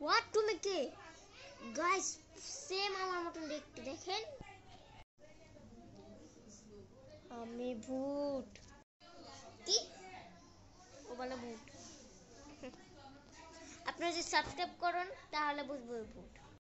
What তুমি কে? Guys same আমার মতন দেখতে দেখেন। আমি ভূত। কি? ও বলে ভূত। আপনারা যদি সাবস্ক্রাইব করেন, তাহলে বুঝব ভূত।